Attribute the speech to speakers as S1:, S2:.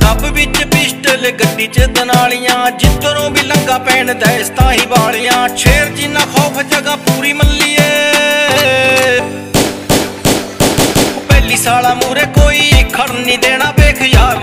S1: Cup ਵਿੱਚ pistol ਗੱਡੀ 'ਚ ਦਨਾਲੀਆਂ, ਜਿੱਧਰੋਂ ਵੀ ਲੰਗਾ ਪੈਣ ਦੈਸਤਾਂ ਹੀ ਵਾਲੀਆਂ। ਸ਼ੇਰ ਜਿੰਨਾ ਖੌਫ ਜਗਾ ਪੂਰੀ ਮੱਲੀਏ। ਪਹਿਲੀ ਸਾਲਾ ਮੂਰੇ ਕੋਈ ਖੜ ਨਹੀਂ ਦੇਣਾ ਵੇਖ ਯਾਰ